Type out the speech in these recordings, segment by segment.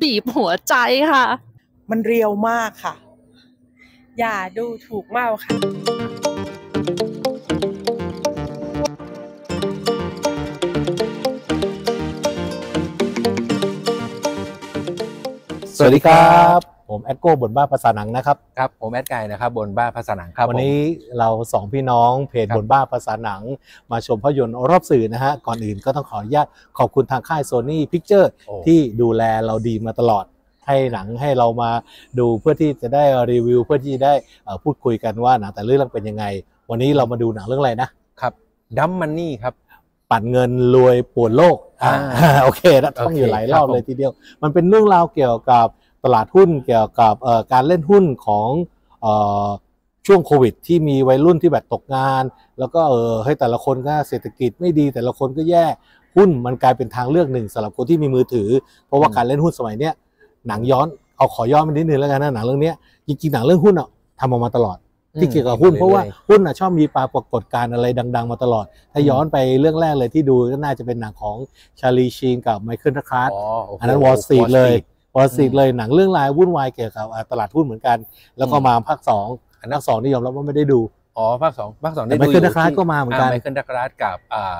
บีบหัวใจค่ะ มัน real มากค่ะ อย่าดูถูกเม่าค่ะ สวัสดีครับ ผมแอดโก้บ่นบ้าภาษาหนังนะครับครับผมแอดไก่นะครับบ่นบ้าภาษาหนังครับวันนี้เราสองพี่น้องเพจครับบ่นบ้าภาษาหนัง มาชมภาพยนตร์รอบสื่อนะฮะก่อนอื่นก็ต้องขออนุญาตขอบคุณทางค่าย Sony Picture โอ้ที่ดูแลเราดีมาตลอดให้หนังให้เรามาดูเพื่อที่จะได้รีวิว เพื่อที่จะได้เอ่อพูดคุยกันว่าหนังแต่ละเรื่องเป็นยังไง วันนี้เรามาดูหนังเรื่องอะไรนะครับดัมมันนี่ครับปั่นเงินรวยปวดโลกอ่าอ่าโอเคนะต้องอยู่โอเคหลายรอบครับผมเลยทีเดียว มันเป็นเรื่องราวเกี่ยวกับ ตลาดหุ้นเกี่ยวกับเอ่อการเล่นหุ้นของเอ่อช่วงโควิด ที่มีวัยรุ่นที่แบบตกงาน แล้วก็เออให้แต่ละคนก็เศรษฐกิจไม่ดีแต่ละคนก็แย่หุ้นมันกลายเป็นทางเลือกหนึ่งสำหรับคนที่มีมือถือ เพราะว่าการเล่นหุ้นสมัยเนี้ยหนังย้อนเอาขอย้อนไปนิดนึงแล้วกันนะหนังเรื่องเนี้ยจริงๆหนังเรื่องหุ้นอะทำออกมาตลอดที่เกี่ยวกับหุ้นเพราะว่าหุ้นอะชอบมีปรากฏการณ์อะไรดัง ๆ มาตลอด ถ้าย้อนไปเรื่องแรกเลยที่ดูก็น่าจะเป็นหนังของชาลีชีนกับไมเคิลดักลาสอ๋อโโหอันนั้นวอลสตรีทเลย Wall วอลสตรีทอืมเลยหนังเรื่องรายวุ่นวายเกี่ยวกับอ่าตลาดหุ้นเหมือนกัน แล้วก็อืมมาภาคสองอันภาคสองนี่ยอมรับว่าไม่ได้ดูอ๋อภาคสองภาคสองแต่ได้ดู Michael อยู่ Douglas ที่ก็มาเหมือนกันไมเคิลดักลาสกับอ่า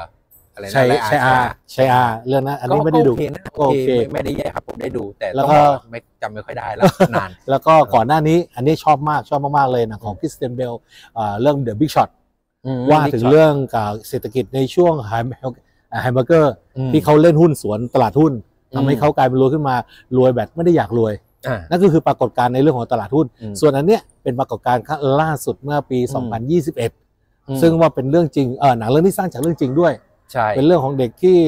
อะไรนะใช่ไชไชอาไชอาเรื่องนั้นอันนี้ไม่ได้ดูก็โอเคนะก็โอเคไม่ไม่ได้แย่ครับผมได้ดู แต่แล้วต้องก็บอกว่าไม่จำไม่ค่อยได้แล้วนานแล้วก็ก่อนหน้านี้อันนี้ชอบมากชอบมากๆเลยหนังของคริสเตียนเบลเรื่อง The Big Short ว่าถึงเรื่องกับเศรษฐกิจในช่วงไฮแฮมเบอร์เกอร์ที่เขาเล่นหุ้นสวนตลาดหุ้นอืม ทำให้เขากลายเป็นรวยขึ้นมารวยแบบไม่ได้อยากรวยอ่านั่นก็คือปรากฏการณ์ในเรื่องของตลาดหุ้นอืมส่วนอันเนี้ยเป็นปรากฏการณ์ครั้งล่าสุดเมื่อปีอืม2021 ซึ่งว่าเป็นเรื่องจริงเออหนังเรื่องนี้สร้างจากเรื่องจริงด้วยใช่เป็นเรื่องของเด็กที่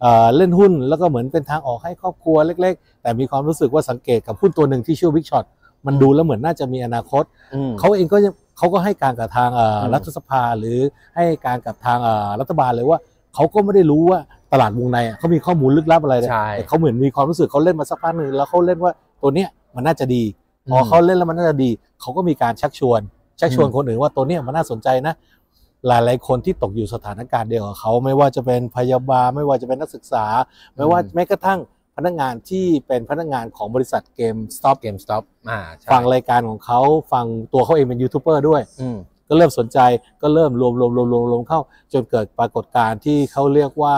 เอ่อเล่นหุ้นแล้วก็เหมือนเป็นทางออกให้ครอบครัวเล็ก ๆ แต่มีความรู้สึกว่าสังเกตกับหุ้นตัวหนึ่งที่ชื่อ Big Shot มันดูแล้วเหมือนน่าจะมีอนาคตอืมเขาเองก็ยังเขาก็ให้การกับทางเอ่ออมรัฐสภาหรือให้การกับทางเอ่อรัฐบาลเลยว่าเขาก็ไม่ได้รู้ว่า ตลาดวงในอะเขามีข้อมูลลึกลับอะไรเลยใช่แต่เขาเหมือนมีความรู้สึกเขาเล่นมาสักพักหนึ่งแล้วเขาเล่นว่าตัวเนี้ยมันน่าจะดีพออืมเขาเล่นแล้วมันน่าจะดี เขาก็มีการชักชวน ชักชวนอืมคนอื่นว่าตัวเนี้ยมันน่าสนใจนะ หลายๆคนที่ตกอยู่สถานการณ์เดียวกับเขาไม่ว่าจะเป็นพยาบาลไม่ว่าจะเป็นนักศึกษา ไม่ว่าแม้กระทั่งพนักงานที่เป็นพนักงานของบริษัท GameStop GameStop อ่าใช่ฟังรายการของเขาฟังตัวเขาเองเป็นยูทูบเบอร์ด้วยอืมก็เริ่มสนใจก็เริ่มรวมรวมรวมรวมรวมเข้า จนเกิดปรากฏการณ์ที่เขาเรียกว่า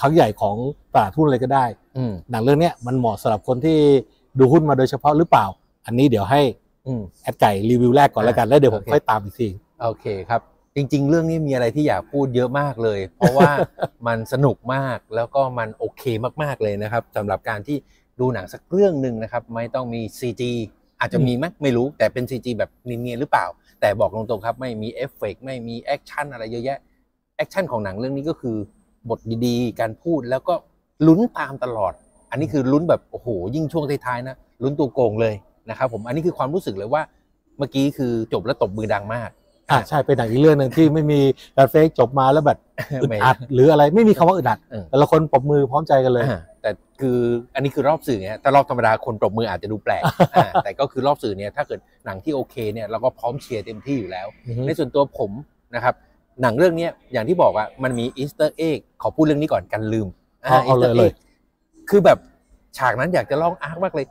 ครั้งใหญ่ของตลาดหุ้นเลยก็ได้อืมหนังเรื่องเนี้ยมันเหมาะสำหรับคนที่ดูหุ้นมาโดยเฉพาะหรือเปล่า อันนี้เดี๋ยวให้อืมแอดไก่รีวิวแรกก่อนแล้วกันแล้วเดี๋ยวผมโอเคค่อยตามอีกทีโอเคครับ จริง ๆ เรื่องนี้มีอะไรที่อยากพูดเยอะมากเลย เพราะว่ามันสนุกมากแล้วก็มันโอเคมากๆเลยนะครับสำหรับการที่ดูหนังสักเรื่องหนึ่งนะครับ ไม่ต้องมี CG อาจจะมีไหมไม่รู้แต่เป็น CG แบบเนียนๆหรือเปล่า แต่บอกตรงๆครับ ไม่มีเอฟเฟกต์ไม่มี action อะไรเยอะแยะ action ของหนังเรื่องนี้ก็คือ บทดีๆ การพูดแล้วก็ลุ้นตามตลอด อันนี้คือลุ้นแบบโอ้โหยิ่งช่วงท้ายๆนะลุ้นตัวโก่งเลยนะครับผมอันนี้คือความรู้สึกเลยว่าเมื่อกี้คือจบแล้วตบมือดังมากอ่าใช่เป็นหนังอีกเรื่องหนึ่งที่ไม่มีการ fake จบมาแล้วแบบอึดไม่อัดหรืออะไรไม่มีคำว่าอึดอัดเออแต่ละคนปรบมือพร้อมใจกันเลยอ่าแต่คืออันนี้คือรอบสื่อเนี่ยถ้ารอบธรรมดาคนปรบมืออาจจะดูแปลกอ่าแต่ก็คือรอบสื่อเนี่ยถ้าเกิดหนังที่โอเคเนี่ยเราก็พร้อมเชียร์เต็มที่อยู่แล้วอือฮึในส่วนตัวผมนะครับ หนังเรื่องเนี้ยอย่างที่บอกว่ามันมี Easter egg ขอพูดเรื่องนี้ก่อนกันลืมเอาเอาเลย Easter เลย egg คือแบบฉากนั้นอยากจะร้องอาร์กมากเลย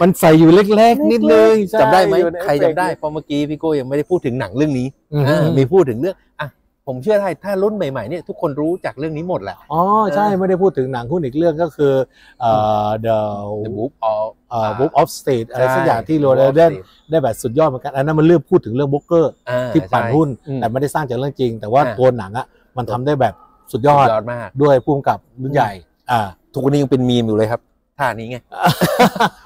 มันใส่อยู่เล็กๆนิดนึงใช่จำได้ไหมอยู่นใครจำได้เพราะเมื่อกี้พี่โก้ยังไม่ได้พูดถึงหนังเรื่องนี้อือฮึอ่ามีพูดถึงเรื่องอะ ผมเชื่อได้ถ้ารุ่นใหม่ๆเนี่ยทุกคนรู้จากเรื่องนี้หมดแหละ อ๋อ ใช่ ไม่ได้พูดถึงหนังหุ้นอีกเรื่องก็คือเอ่อ The The Book of เอ่อ Book of State อะไรสักอย่างที่ใช่โรเด Book of เดน State ได้แบบสุดยอดเหมือนกัน อันนั้นมันเริ่มพูดถึงเรื่องโบรกเกอร์อ่าที่ปั่นใช่หุ้นอืมแต่ไม่ได้สร้างจากเรื่องจริง แต่ว่าอ่าตัวหนังอะมันทำได้แบบสุดยอดสุดยอดมากด้วยภูมิกับรุ่นใหญ่อ่าทุกวันนี้ยังเป็นมีมอยู่เลยครับ ท่านี้ไง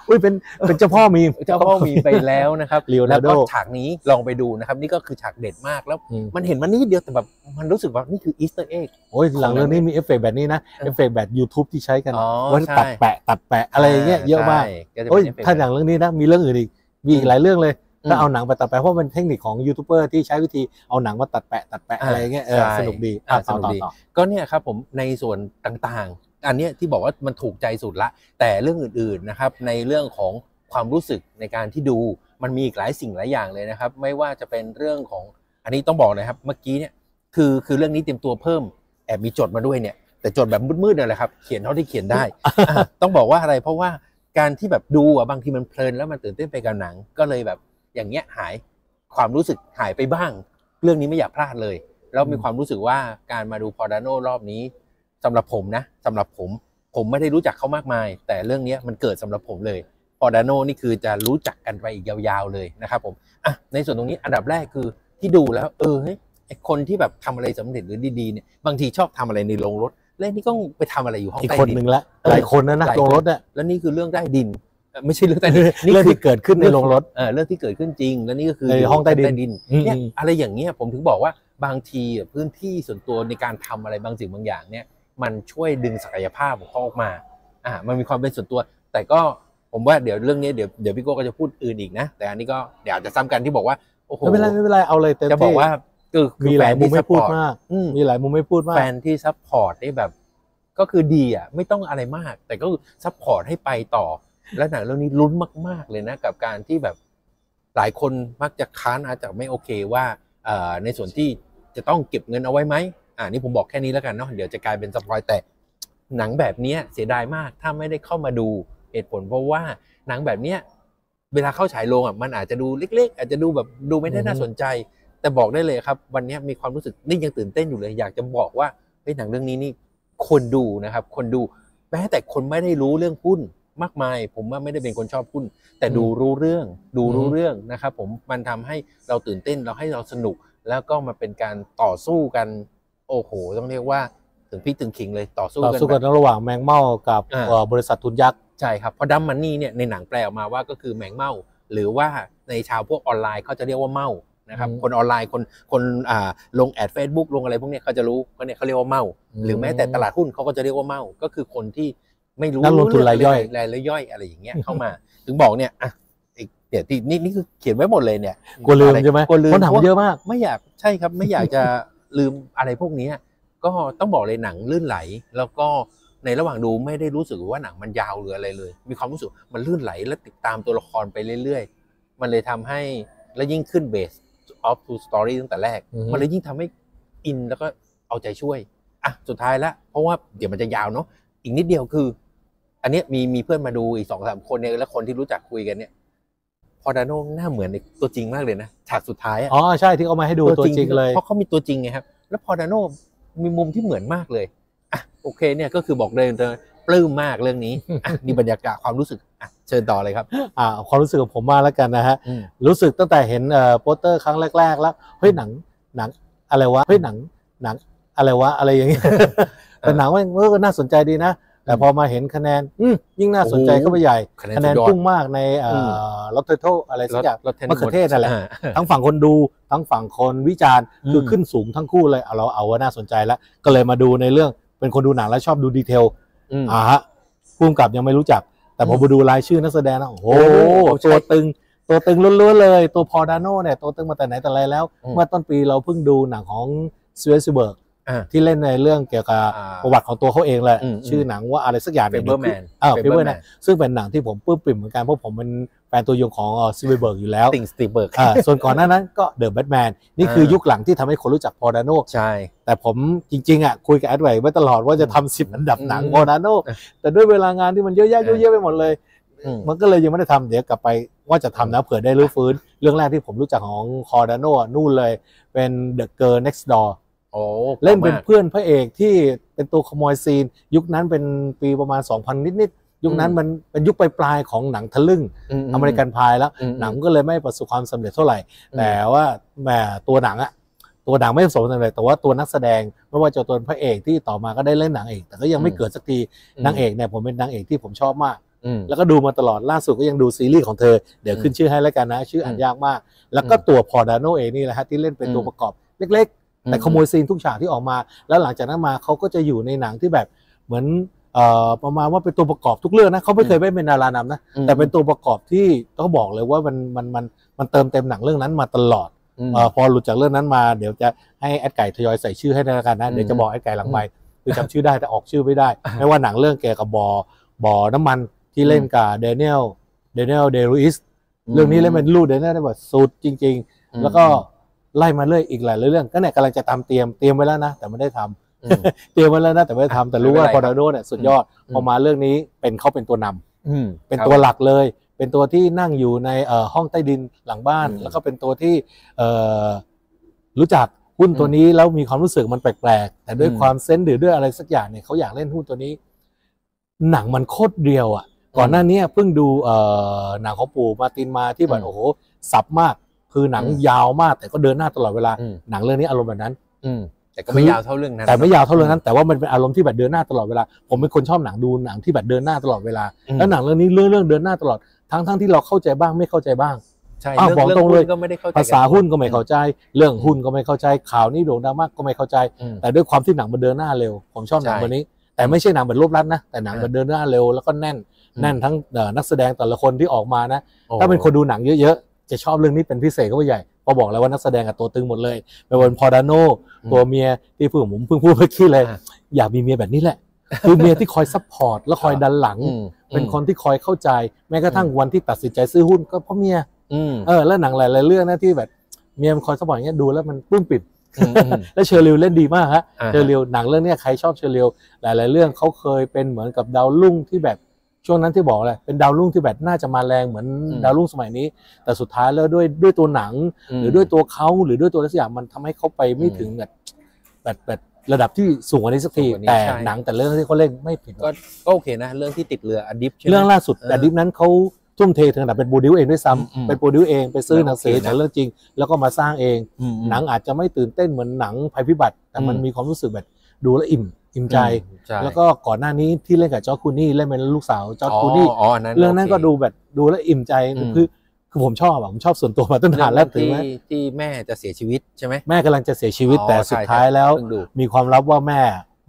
อุ้ยเป็นเป็นเจ้าพ่อมีมเจ้าพ่อมีมไปแล้วนะครับ Leonardo แล้วก็ฉากนี้ลองไปดูนะครับ นี่ก็คือฉากเด็ดมากแล้วอืมมันเห็นมันนิดเดียวแต่แบบมันรู้สึกว่านี่คือ Easter eggโอ้ยหนังเรื่องนี้มีเอฟเฟกต์แบบนี้นะเออเอฟเฟกต์แบบ YouTube ที่ใช้กันอ๋อว่าใช่ตัดแปะตัดแปะอะไรอย่างเงี้ยเยอะมากโอ้ยถ้าอย่างเรื่องนี้นะมีเรื่องอื่นอีกมีอีกหลายเรื่องเลยถ้าเอาหนังไปตัดแปะเพราะมันเทคนิคของยูทูบเบอร์ที่ใช้วิธีเอาหนังมาตัดแปะตัดแปะอ่าอะไรอย่างเงี้ยเออใช่สนุกดีอ่าอะต่อสนุกต่อดีต่อก็เนี่ยครับผมในส่วนต่างๆ อันนี้ที่บอกว่ามันถูกใจสุดละ แต่เรื่องอื่นๆนะครับในเรื่องของความรู้สึกในการที่ดูมันมีอีกหลายสิ่งหลายอย่างเลยนะครับ ไม่ว่าจะเป็นเรื่องของอันนี้ต้องบอกเลยครับ เมื่อกี้เนี่ยคือคือเรื่องนี้เตรียมตัวเพิ่มแอบมีจดมาด้วยเนี่ย แต่จดแบบมืดๆนั่นแหละครับ เขียนเท่าที่เขียนได้ ต้องบอกว่าอะไรเพราะว่าการที่แบบดูอะบางทีมันเพลินแล้วมันตื่นเต้นไปกับหนัง ก็เลยแบบอย่างเงี้ยหายความรู้สึกหายไปบ้าง เรื่องนี้ไม่อยากพลาดเลย แล้วมีความรู้สึกว่าการมาดูพอดานโนรอบนี้ สำหรับผมนะสำหรับผม ผมไม่ได้รู้จักเขามากมาย แต่เรื่องเนี้ยมันเกิดสำหรับผมเลยพอดานโนนี่คือจะรู้จักกันไปอีกยาวๆเลยนะครับผมอะในส่วนตรงนี้อันดับแรกคือที่ดูแล้ว เออเฮ้ยไอคนที่แบบทำอะไรสำเร็จหรือดีๆเนี่ยบางทีชอบทำอะไรในโรงรถ แล้วนี่ก็ไปทำอะไรอยู่ห้องอีกใต้คนดิหนึ่นงละเออหลายคนนะนะหลายลคนงรถเนี่ยแล้วนี่คือเรื่องใต้ดินเอ่อไม่ใช่เรื่องใต้ดินนี่เรื่องคือที่เกิดขึ้นในโรงรถเออเรื่องที่เกิดขึ้นจริง แล้วนี่ก็คือในห้องใต้ดินอืมเนี่ยอืมอะไรอย่างเงี้ยผมถึงบอกว่าบางทีอะพื้นที่ส่วนตัวในการทำอะไรบางสิ่งบางอย่างเนี่ย มันช่วยดึงศักยภาพของเขาออกมาอ่ามันมีความเป็นส่วนตัว แต่ก็ผมว่าเดี๋ยวเรื่องนี้เดี๋ยวเดี๋ยวพี่โก้ก็จะพูดอื่นอีกนะ แต่อันนี้ก็เดี๋ยวอาจจะซ้ำกันที่บอกว่าโอ้โหไม่เป็นไรไม่เป็นไรเอาเลยเต็มจะบอกที่ว่าคือคือมีหลายมุมแฟนที่ไม่พูด support มากอืมมีหลายมุมไม่พูดมากแฟนที่ support ได้แบบ ก็คือดีอะไม่ต้องอะไรมาก แต่ก็คือ support ให้ไปต่อ และหนังเรื่องนี้ลุ้นมาก ๆเลยนะ กับการที่แบบหลายคนมักจะค้านอาจจะไม่โอเคว่าเอ่อในส่วนที่จะต้องเก็บเงินเอาไว้ไหม อ่านี่ผมบอกแค่นี้แล้วกันเนาะเดี๋ยวจะกลายเป็นสปอยแต่หนังแบบเนี้ยเสียดายมากถ้าไม่ได้เข้ามาดูเหตุผลเพราะว่าหนังแบบเนี้ยเวลาเข้าฉายโรงอะมันอาจจะดูเล็ก ๆ อาจจะดูแบบดูไม่ได้น่าสนใจ แต่บอกได้เลยครับ วันนี้มีความรู้สึกนี่ยังตื่นเต้นอยู่เลย อยากจะบอกว่าเฮ้ยหนังเรื่องนี้นี่คนดูนะครับ คนดูแม้แต่คนไม่ได้รู้เรื่องหุ้นมากมาย ผมว่าไม่ได้เป็นคนชอบหุ้น แต่ดูรู้เรื่อง ดูรู้อืมเรื่องนะครับ ผมมันทำให้เราตื่นเต้นเราให้เราสนุก แล้วก็มาเป็นการต่อสู้กัน โอ้โห ต้องเรียกว่าถึงพลิกถึงขิงเลยต่อสู้ต่อกันสู้แบกับนระหว่างแมงเม่ากับอ่าเอ่อบริษัททุนยักษ์ ใช่ครับ เพราะดัมมันนี่เนี่ยในหนังแปลออกมาว่าก็คือแมงเม่า หรือว่าในชาวพวกออนไลน์เขาจะเรียกว่าเม่านะครับอืมคนออนไลน์คนคนอ่าลงแอดเฟซบุ๊กลงอะไรพวกเนี้ยเขาจะรู้ก็เนี่ยเขาเรียกว่าเม่าหรือแม้แต่ตลาดหุ้นเขาก็จะเรียกว่าเม่าก็คือคนที่ไม่รู้นักลงทุนรายย่อยรายย่อยอะไรอย่างเงี้ยเข้ามา ถึงบอกเนี่ยอะอีกเดี๋ยวที่นี่นี่คือเขียนไว้หมดเลยเนี่ยกลัวลืมใช่ไหมกลัวลืมเพราะหนังมันเยอะมากไม่อยากใช่ครับไม่อยากจะ ลืมอะไรพวกเนี้ยก็ต้องบอกเลยหนังลื่นไหล แล้วก็ในระหว่างดูไม่ได้รู้สึกว่าหนังมันยาวหรืออะไรเลย มีความรู้สึกมันลื่นไหลและติดตามตัวละครไปเรื่อยๆ มันเลยทำให้และยิ่งขึ้นเบส of two story ตั้งแต่แรกอือฮึมันเลยยิ่งทำให้อินแล้วก็เอาใจช่วยอะสุดท้ายแล้วเพราะว่าเดี๋ยวมันจะยาวเนาะอีกนิดเดียวคือ อันเนี้ยมีมีเพื่อนมาดูอีกสองสามคนเนี่ยแล้วคนที่รู้จักคุยกันเนี่ย พอดาโน่หน้าเหมือนในตัวจริงมากเลยนะฉากสุดท้ายอะอ๋อใช่ที่เอามาให้ดูตัวจริงเลยเพราะเขามีตัวจริงไงครับ แล้วพอดาโน่มีมุมที่เหมือนมากเลยอะโอเคเนี่ยก็คือบอกเลยเลยปลื้มมากเรื่องนี้อะนี่บรรยากาศความรู้สึกอะเชิญต่อเลยครับอ่าความรู้สึกของผมมากแล้วกันนะฮะอืมรู้สึกตั้งแต่เห็นเอ่อโปสเตอร์ครั้งแรก ๆ แล้วเฮ้ยหนังหนังอะไรวะเฮ้ยหนังหนังอะไรวะอะไรอย่างเงี้ยแต่หนังมันเออน่าสนใจดีนะ แต่พอมาเห็นคะแนนอืมยิ่งน่าสนใจโอ้โหเข้าไปใหญ่ คะแนนคะแนนสุดยอดพุ่งมากในเอ่อือ Rotten อะไรสักอย่าง Rotten มะเขือเทศนั่นแหละอ่าทั้งฝั่งคนดูทั้งฝั่งคนวิจารณ์อืมคือขึ้นสูงทั้งคู่เลยเอาเราเอาว่าน่าสนใจแล้ว ก็เลยมาดูในเรื่องเป็นคนดูหนังแล้วชอบดู detailอืมอ่าฮะพุ่มกับยังไม่รู้จัก แต่พออืมมาดูรายชื่อนักแสดงนะโอ้โหโอ้ใช่ตัวตึงตัวตึงล้วนๆเลย ตัวพอดาโน่เนี่ยตัวตึงมาแต่ไหนแต่ไรแล้วอืมเมื่อต้นปีเราเพิ่งดูหนังของสเวซิเบิร์กอ่า ที่เล่นในเรื่องเกี่ยวกับอ่าประวัติของตัวเขาเองแหละอืมชื่อหนังว่าอะไรสักอย่างเฟนี่ยเบอร์แมนเออเฟเบอร์นะซึ่งเป็นหนังที่ผมปลื้มปริ่มเหมือนกันเพราะผมเป็นแฟนตัวยงของสเวเบิร์กอยู่แล้วติงสตีเบิร์กอ่าส่วนก่อนหน้านั้นก็เดอะแบทแมนนี่คือยุคหลังที่ทำให้คนรู้จักพอดาโน่ใช่ แต่ผมจริงๆอะคุยกับแอดไก่ไว้ตลอดว่าจะทำสิบอันดับหนังอืม Paul Dano แต่ด้วยเวลางานที่มันเยอะแยะเออเยอะแยะไปหมดเลยอืมมันก็เลยยังไม่ได้ทำเดี๋ยวกลับไปว่าจะทำนะเผื่อได้รื้อฟื้น เรื่องแรกที่ผมรู้จักของ Paul Dano นู่นเลย เป็น The Girl Next Door โอ้เล่นเป็นมากเพื่อนพระเอกที่เป็นตัวขโมยซีน ยุคนั้นเป็นปีประมาณ 2,000 นิดๆยุคนั้นอืมมันเป็นยุคปลายๆของหนังทะลึ่ง American Pie แล้วอืมหนังก็เลยไม่ประสบความสำเร็จเท่าไหร่อืมแต่ว่าแหมตัวหนังอะตัวหนังไม่ประสบความสำเร็จแต่ว่าตัวนักแสดงไม่ว่าจะตัวพระเอกที่ต่อมาก็ได้เล่นหนังเอกแต่ก็ยังไม่เกิดสักทีนางเอกเนี่ยผมเป็นนางเอกที่ผมชอบมากอืมแล้วก็ดูมาตลอดล่าสุดก็ยังดูซีรีส์ของเธอ เดี๋ยวขึ้นชื่อให้แล้วกันนะ ชื่ออ่านอืมยากมาก แล้วก็อืมตัวพอดาโนเองนี่แหละฮะที่เล่นเป็นตัวอืมประกอบเล็กๆ แต่ขโมยซีนทุกฉากที่ออกมา แล้วหลังจากนั้นมาเขาก็จะอยู่ในหนังที่แบบเหมือนเอ่อประมาณว่าเป็นตัวประกอบทุกเรื่องนะเขาไม่เคยไม่เป็นดารานำนะอืมแต่เป็นตัวประกอบที่ต้องบอกเลยว่ามันมันมันมันเติมเต็มหนังเรื่องนั้นมาตลอดอืมเอ่อพอหลุดจากเรื่องนั้นมาเดี๋ยวจะให้แอดไก่ทยอยใส่ชื่อให้ได้แล้วกันนะอืมเดี๋ยวจะบอกแอดไก่หลังไปคือจำชื่อได้แต่ออกชื่อไม่ได้ ไม่ว่าหนังเรื่องเกี่ยวกับบ่อบ่อน้ำมันที่เล่นกับ Daniel Daniel Day-Lewis เรื่องนี้เล่นเป็นลูก Daniel ได้แบบสุดจริง ๆ แล้วก็ ไล่มาเรื่อยอีกหลายเรื่องก็เนี่ยกำลังจะตามเตรียมเตรียมไว้แล้วนะแต่ไม่ได้ทำอืม เตรียมไว้แล้วนะแต่ไม่ได้ทำแต่รู้ว่าไม่พอเป็นไรดาโดเนี่ยสุดยอดอืมพอมาเรื่องนี้เป็นเขาเป็นตัวนำอืม เป็นครับตัวหลักเลย เป็นตัวที่นั่งอยู่ในเอ่อห้องใต้ดินหลังบ้าน อืมแล้วก็เป็นตัวที่เอ่อรู้จักหุ้นตัวนี้แล้วมีความรู้สึกมันแปลกๆแต่ด้วยอืม ความเซนส์หรือด้วยอะไรสักอย่างเนี่ยเขาอยากเล่นหุ้นตัวนี้ หนังมันโคตรเรียวอะ ก่อนหน้านี้เพิ่งดูเอ่อหนังของปู่มาร์ตินมาที่แบอืบมโอ้โหสับมาก คือหนังอืมยาวมากแต่ก็เดินหน้าตลอดเวลาอืมหนังเรื่องนี้อารมณ์แบบนั้น อืมแต่ก็ไม่คือยาวเท่าเรื่องนั้น แต่ไม่ยาวเท่าเรื่องนั้น แต่ว่ามันเป็นอารมณ์ที่แบบเดินหน้าตลอดเวลา ผมเป็นคนชอบหนังดูหนังที่แบบเดินหน้าตลอดเวลาอืมแล้วหนังเรื่องนี้เรื่องเรื่องเดินหน้าตลอด ทั้งทั้งที่เราเข้าใจบ้างไม่เข้าใจบ้าง ใช่อ้าวเรื่องบอกเรื่ตรงหุ้เลยนก็ไม่ได้เข้าใจภาษาหุ้นก็ไม่เข้าใจ เรื่องหุ้นก็ไม่เข้าใจ ข่าวนี้โด่งดังมากก็ไม่เข้าใจอืมแต่ด้วยความที่หนังมันเดินหน้าเร็ว ผมชอบหนังใช่แบบนี้ แต่ไม่ใช่หนังแบบรวบรัดนะ แต่หนังอ่าแบบเดินหน้าเร็วแล้วก็แน่นอืมแน่นทั้งเอ่อนักแสดงแต่ละคนที่ออกมานะโอ้ถ้าเป็นคนดูหนังเยอะๆ จะชอบเรื่องนี้เป็นพิเศษก็ว่าใหญ่เพอบอกแล้วว่านักแสดงกับตัวตึงหมดเลยไม่ว่าเป็นพอดาโนอืมตัวเมียที่เพิ่งผมเพิ่งพูดเมื่อกี้เลยอ่าอยากมีเมียแบบนี้แหละคือเมียที่คอย support แล้วคอยดันหลังอืมเป็นคนที่คอยเข้าใจ แม้กระทั่งวันที่ตัดสินใจซื้อหุ้นก็เพราะเมียอืมเออแล้วหนังหลายๆเรื่องนะที่แบบเมียมันคอย support อย่างเงี้ยดูแล้วมันปลื้มปริ่มอืมอืมแล้ว Shailene เล่นดีมากฮะอ่าฮะ Shailene หนังเรื่องเนี้ยใครชอบ Shailene หลาย ๆ เรื่องเขาเคยเป็นเหมือนกับดาวรุ่งที่แบบ ช่วงนั้นที่บอกอะไรเป็นดาวรุ่งที่แบบน่าจะมาแรงเหมือนดาวรุ่งสมัยนี้ แต่สุดท้ายแล้วด้วยด้วยตัวหนัง หรือด้วยตัวเขาหรือด้วยตัวอะไรสักอย่างมันทำให้เขาไปไม่ถึงแบบแบบแบบระดับที่สูงกว่านี้สักทีสูงกว่านี้แต่ใช่หนังแต่เรื่องที่เขาเล่นไม่ผิดหวังก็ก็โอเคนะ เรื่องที่ติดเรืออดิฟใช่ไหมเรื่องล่าสุดเออแต่ดิฟนั้นเขาทุ่มเทถึงขนาดเป็นโปรดิวเองด้วยอืมซ้ำอืมเป็นโปรดิวเองไปซื้อหนังสือโอเคนะจากเรื่องจริง แล้วก็มาสร้างเองอืมอืมหนังอาจจะไม่ตื่นเต้นเหมือนหนังภัยพิบัติ แต่มันอืมมีความรู้สึกแบบดูแล้วอิ่ม อิ่มใจอืมใช่แล้วก็ก่อนหน้านี้ที่เล่นกับจอร์จคูนี่เล่นเป็นลูกสาวจอร์จอ๋อคูนี่อ๋ออันนั้นเรื่องนั้นโคก็ดูแบบดูแล้วอิ่มใจอืมคือคือผมชอบอะผมชอบส่วนตัวมาตั้งนานแล้วถึงที่แม้ที่แม่จะเสียชีวิตใช่ไหมแม่กำลังจะเสียชีวิตอ๋อแต่สุดท้ายแล้วใช่ใช่เพิ่งดูมีความลับว่าแม่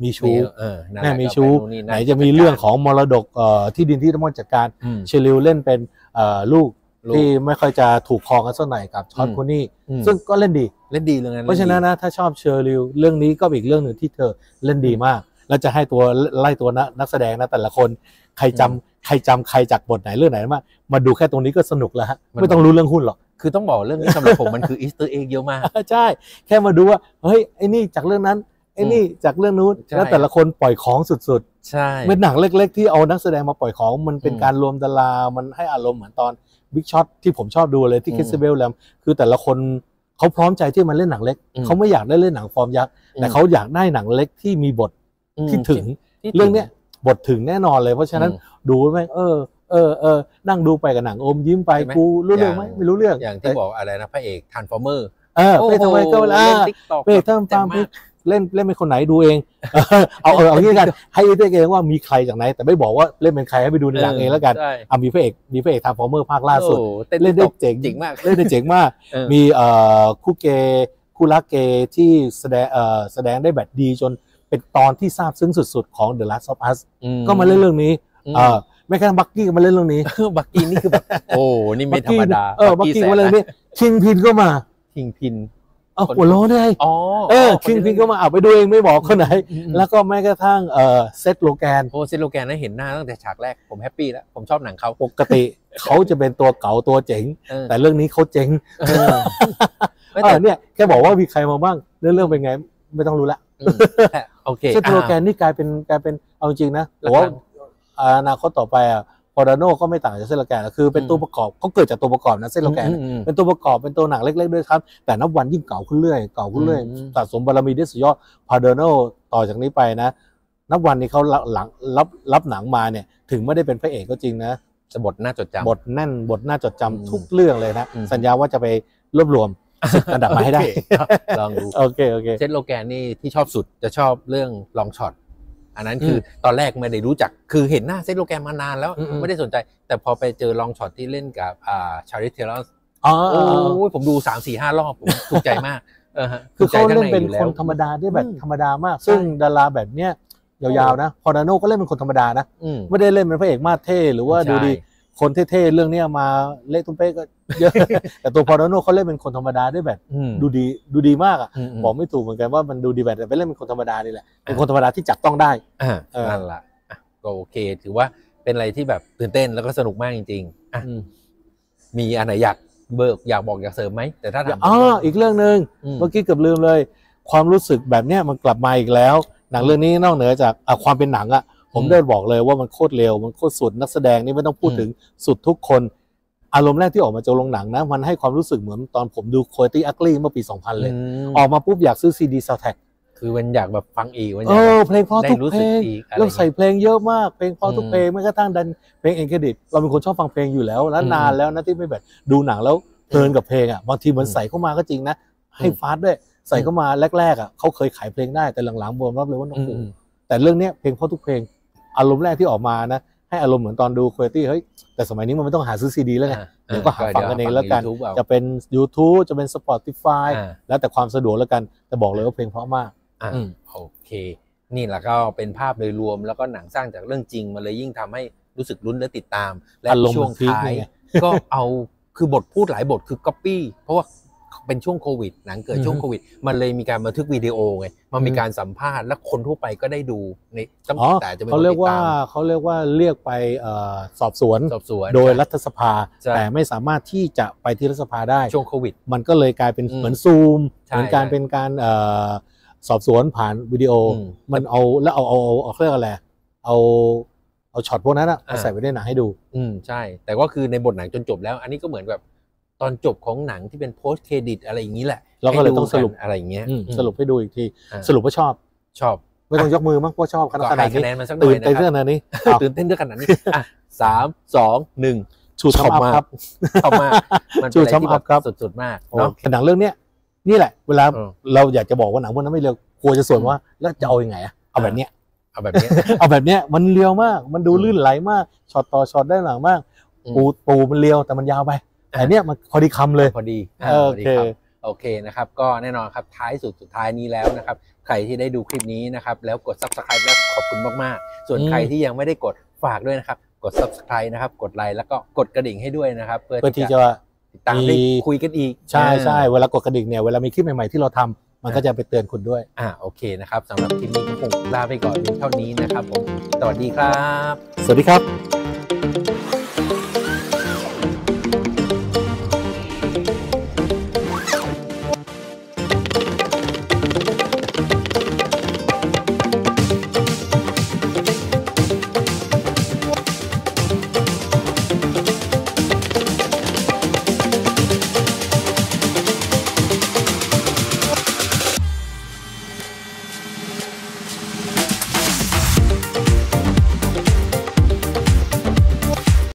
มีชู้เออนั่นหแม่ละมีชู้ก็ปไหนจะมีเรื่องของมรดกเอ่อที่ดินที่ต้องจัดการอืมเชลิวเล่นเป็นเอ่อลูกลูก ที่ไม่ค่อยจะถูกครองกันสักหน่อยกับชอตอืมโคนี่อืมซึ่งก็เล่นดีเล่นดีเรื่องนั้นเพราะฉะนั้นนะถ้าชอบเชอริวเรื่องนี้ก็เป็นอีกเรื่องหนึ่งที่เธอเล่นดีมาก แล้วจะให้ตัวไล่ตัวนักนักแสดงนะแต่ละคนใครจำใครจำใครจากบทไหนเรื่องไหนมามาดูแค่ตรงนี้ก็สนุกแล้วฮะไม่ต้องรู้เรื่องหุ้นหรอกคือต้องบอกเรื่องนี้สำหรับผมมันคือ Easter egg เยอะมากใช่แค่มาดูว่าเฮ้ยไอ้นี่จากเรื่องนั้นไอ้นี่จากเรื่องนู้นใช่แล้วแต่ละคนปล่อยของสุดใช่ๆเป็นหนังเล็ก ๆ ที่เอานักแสดงมาปล่อยของมันเป็นอืมการรวมดารา มันให้อารมณ์เหมือนตอน Big Short ที่ผมชอบดูเลยที่อืม Christian Bale คือแต่ละคนเขาพร้อมใจที่มาเล่นหนังเล็กอืมเขาไม่อยากได้เล่นหนังฟอร์มยักษ์แต่เขาอยากได้หนังเล็กที่มีบทอืมที่ถึงที่เรื่องเนี้ยบทถึงแน่นอนเลย เพราะฉะนั้นอืมดูแม่งเออเออเออนั่งดูไปกับหนังอมยิ้มไปใช่ไหมกูรู้เรื่องไหมอย่างไม่รู้เรื่องอย่างที่บอกอะไรนะพระเอกทันฟอร์เมอร์เออเป้ทำไมก็เวลาติ๊กต็อกเป้ทำตามพี่ เล่นเล่นเป็นคนไหนดูเอง เออเอาเอาเอางี้กัน ให้เรียกเองว่ามีใครจากไหน แต่ไม่บอกว่าเล่นเป็นใครให้ไปดูในหนังเองแล้วกันใช่อะมีพระเอกมีพระเอกทำฟอร์เมอร์ภาคล่าสุดโอ้เต้นเล่นได้ TikTok เจ๋งเจ๋งมากเล่นได้เจ๋งมากเออมีเอ่อคู่เกย์คู่รักเกย์ที่แสดงเอ่อแสดงได้แบบดีจนเป็นตอนที่ซาบซึ้งสุดๆของ The Last of Us อืก็มาเล่นเรื่องนี้อืมเออไม่กระทั่ง Bucky ก็มาเล่นเรื่องนี้ Bucky นี่คือแบบโอ้นี่ไม่ธรรมดาเออ Bucky มาเล่นเรื่องนี้ Kingpin ก็มา Kingpin เอาคนหัวโล้นเลยอ๋อเออคิงพินก็มาเอาไปดูเองไม่บอกคนไหนอืมแล้วก็แม้กระทั่งเอ่อ Seth Rogen โอ้เซโลแกนนั้นเห็นหน้าตั้งแต่ฉากแรกผม happy แล้ว ผมชอบหนังเขาปกติเขาจะเป็นตัวเก๋าตัวเจ๋งเออแต่เรื่องนี้เขาเจ๋งเออไม่เอแต่อเนี่ยแค่บอกว่ามีใครมาบ้างเรื่องเรื่องเป็นไง ไม่ต้องรู้ละอืมโอเค Seth Rogen นี่กลายเป็นกลายเป็นเอาจริงนะหลักๆแต่ว่าอนาคตต่อไปอะ Paul Dano ก็ไม่ต่างจาก Seth Rogen นะคือเป็นอืมตัวประกอบเขาเกิดจากตัวประกอบนะ Seth Rogen อืมอืมเป็นตัวประกอบเป็นตัวหนังเล็ก ๆ ด้วยครับ แต่นับวันยิ่งเก๋าขึ้นเรื่อยเก๋าขึ้นเรื่อยอืมสะสมบารมีได้สุดยอด Paul Dano ต่อจากนี้ไปนะ นับวันนี้เขารับหลังรับรับหนังมาเนี่ย ถึงไม่ได้เป็นพระเอกก็จริงนะจะบทน่าจดจำบทแน่นบทน่าจดจำอืมทุกเรื่องเลยนะอืมสัญญาว่าจะไปรวบรวมสิบอันดับมาให้ได้โอเคลองดูโอเคโอเค Seth Rogen นี่ที่ชอบสุดจะชอบเรื่อง Long Shot อันนั้นคืออตอนแรกไม่ได้รู้จักคือเห็นหน้า Seth Rogen มานานแล้วอืมๆไม่ได้สนใจ แต่พอไปเจอ Long Shot ที่เล่นกับอ่า Charlize Theron อ๋อโอ้ยผมดูสามสี่ห้ารอบผมถูกใจมากเออฮะคือเขาถูกใจเล่นข้งใเป็นอยู่แล้ควนธรรมดาได้แบบอืมธรรมดามาก ซึ่งใช่ดาราแบบเนี้ยยาวๆนะ พอดาโนก็เล่นเป็นคนธรรมดานะอืมไม่ได้เล่นเป็นพระเอกมาสเท่หรือว่าใช่ดูดี คนเท่ๆเรื่องเนี้ยมาเละตุ้มเป๊ะก็เยอะแต่ตัวพอดาโนเขาเล่นเป็นคนธรรมดาได้แบบอืมดูดีดูดีมากอะอืมๆบอกไม่ถูกเหมือนกันว่ามันดูดีแบบแต่ไปเล่นเป็นคนธรรมดานี่แหละเป็นคนธรรมดาที่จับต้องได้อ่าเออนั่นแหละอะก็โอเค ถือว่าเป็นอะไรที่แบบตื่นเต้นแล้วก็สนุกมากจริงๆอะมีอันไหนอยากเบิกอยากบอกอยากเสริมไหมแต่ถ้าถามอ๋ออีกเรื่องหนึ่งมเมื่อกี้เกือบลืมเลย ความรู้สึกแบบเนี้ยมันกลับมาอีกแล้ว หนังเรื่องนี้นอกเหนือจากอะความเป็นหนังอะ ผมอืมได้บอกเลยว่ามันโคตรเร็วมันโคตรสุดนักแสดงนี่ไม่ต้องพูดอืมถึงสุดทุกคนอารมณ์แรกที่ออกมาจากโรงหนังนะ มันให้ความรู้สึกเหมือนตอนผมดูโคตี้อักลี่เมื่อปี 2000 เลยมออกมาปุ๊บอยากซื้อซีดีซาวแท็กคือมันอยากแบบฟังอีกมันอเอยากอแบบเพลงเพราะได้ทุกรู้เพสึลกงอีกอะไรเราใส่เงี้ยเพลงเยอะมาก เพลงเพราะทุกอืมเพลงแม้กระทั่งดันเพลงเอ็นเครดิตเราเป็นคนชอบฟังเพลงอยู่แล้วแล้วอืมนานแล้วนะที่ไม่แบบดูหนังแล้วเพลินกับเพลงอะบางทีมันอืมใส่เข้ามาก็จริงนะ ให้อืมฟาสต์ด้วยใส่เข้ามาแรกๆอะเขาเคยขายเพลงได้แต่หลังๆบวมรับเลยว่าโอ้อืมโหอืมแต่เรื่องเนี้ยเพลงเพราะทุกเพลง อารมณ์แรกที่ออกมานะ ให้อารมณ์เหมือนตอนดูคุณตี้เฮ้ยแต่สมัยนี้มันไม่ต้องหาซื้อซีดีแล้วไงอ่าเดี๋ยวก็หาฟังกันเองแล้วกันดี๋ยจะเป็น YouTube จะเป็น Spotify อ่าแล้วแต่ความสะดวกแล้วกัน แต่บอกเลยว่าเพลงเพราะมากอะอืมโอเค นี่แหละก็เป็นภาพโดยรวมแล้วก็หนังสร้างจากเรื่องจริงมันเลยยิ่งทำให้รู้สึกลุ้นและติดตาม และอารมณ์ช่วงมันพีคท้ายไงก็เอาคือบทพูดหลายบทคือก๊อปปี้เพราะว่า เป็นช่วงโควิด หนังเกิดช่วงอือฮึโควิด มันเลยมีการบันทึกวิดีโอไง มันมีอืมการสัมภาษณ์และคนทั่วไปก็ได้ดูในตั้งอ๋อแต่จะเป็นเขาเรียกว่าคนติดตเขาเรียกว่าเรียกไปเอ่อสอบสวนมสอบสวน โดยรัฐสภาใช่แต่ไม่สามารถที่จะไปที่รัฐสภาได้ช่วงโควิด มันก็เลยกลายเป็นอืมเหมือนซูมใช่เหมือนการใช่เป็นการเอ่อสอบสวนผ่านวิดีโออมมันเอาแล้วเอาเอาเอาเอาเขาเรียกอะไรเอาเอาช็อตพวกนั้นอะมาอ่าใส่ไว้ในหนังให้ดู อืมใช่ แต่ก็คือในบทหนังจนจบแล้ว อันนี้ก็เหมือนแบบ ตอนจบของหนังที่เป็นโพส t เครดิตอะไรอย่างนี้แหละเราก็เลยให้ต้องสรุปกันอะไรอย่างเงี้ยอืมอืมสรุปให้ดูอีกทีอ่าสรุปว่าชอบชอบ ไม่ต้องยกมือมั้งเพราะชอบขก็นาดให้นี้คะแนนมันสักหน่ตื่อนยเต้นนะคขรับนาดนี้ตื่นเต้นด้วยขนาดนี้อะสามสองหนึ่งชูชอบทำอัพมากครับชอบมากมันชูเป็นอะไรช้ำที่อัแบพครับบสุดๆมากโอ้เนาะแต่หนังเรื่องเนี้ยนี่แหละ เวลาเออเราอยากจะบอกว่าหนังพวกนั้นไม่เร็วกลัวจะส่วนว่าแล้วจะเอายังไงอะเอาแบบเนี้ยเอาแบบนี้เอาแบบเนี้ยมันเรียวมาก มันดูอืมลื่นไหลมากช็อตต่อช็อตได้หลังมากอืมปูปูมันเรียวแต่มันยาวไปอ่า แต่เนี้ยมันพอดีคำเลยพอดีเออพดีโอเครับโอเคนะครับ ก็แน่นอนครับท้ายสุดสุดท้ายนี้แล้วนะครับ ใครที่ได้ดูคลิปนี้นะครับ แล้วกด subscribe แล้วขอบคุณมากๆ ส่วนอืมใครที่ยังไม่ได้กดฝากด้วยนะครับ กด subscribe นะครับ กดไลค์แล้วก็กดกระดิ่งให้ด้วยนะครับ เพื่อเพื่อที่ที่จะจะติดตามได้มีคุยกันอีก ใช่ใช่อ่าเวลากดกระดิ่งเนี่ยเวลามีคลิปใหม่ๆที่เราทำมันก็จะไปเตือนคุณด้วย อ่า โอเคนะครับสำหรับคลิปนี้ก็คงลาไปก่อนเพียงเท่านี้นะครับผม สวัสดีครับ สวัสดีครับ